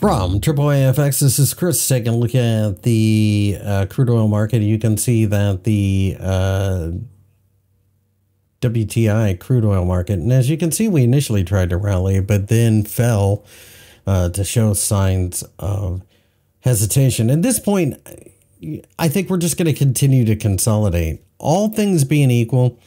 From AAAFX, this is Chris taking a look at the uh, crude oil market. You can see that the uh, WTI crude oil market, and as you can see, we initially tried to rally, but then fell uh, to show signs of hesitation. At this point, I think we're just going to continue to consolidate. All things being equal,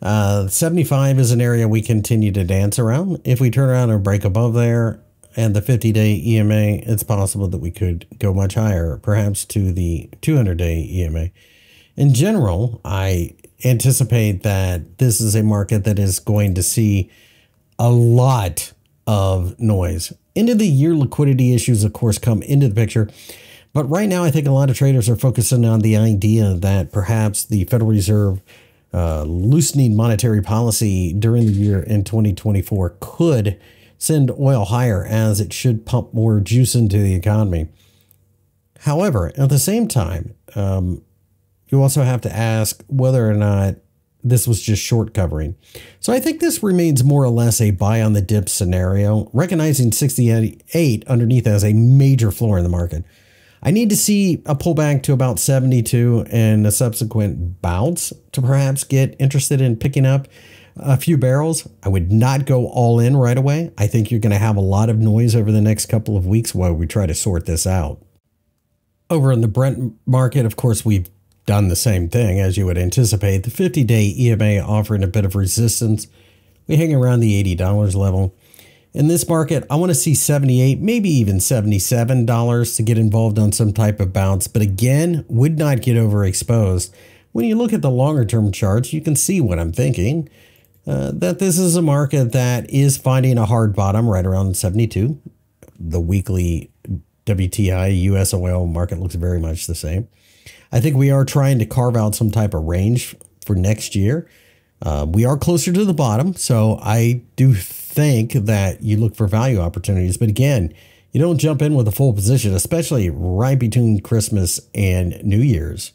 uh, 75 is an area we continue to dance around. If we turn around and break above there, and the 50 day EMA, it's possible that we could go much higher, perhaps to the 200 day EMA. In general, I anticipate that this is a market that is going to see a lot of noise. End of the year liquidity issues, of course, come into the picture. But right now, I think a lot of traders are focusing on the idea that perhaps the Federal Reserve uh, loosening monetary policy during the year in 2024 could send oil higher as it should pump more juice into the economy. However, at the same time, um, you also have to ask whether or not this was just short covering. So I think this remains more or less a buy on the dip scenario, recognizing 68 underneath as a major floor in the market. I need to see a pullback to about 72 and a subsequent bounce to perhaps get interested in picking up a few barrels. I would not go all in right away. I think you're going to have a lot of noise over the next couple of weeks while we try to sort this out. Over in the Brent market, of course, we've done the same thing as you would anticipate. The 50 day EMA offering a bit of resistance. We hang around the $80 level. In this market, I want to see 78, maybe even $77 to get involved on some type of bounce, but again, would not get overexposed. When you look at the longer term charts, you can see what I'm thinking. Uh, that this is a market that is finding a hard bottom right around 72. The weekly WTI US oil market looks very much the same. I think we are trying to carve out some type of range for next year. Uh, we are closer to the bottom, so I do think that you look for value opportunities. But again, you don't jump in with a full position, especially right between Christmas and New Year's.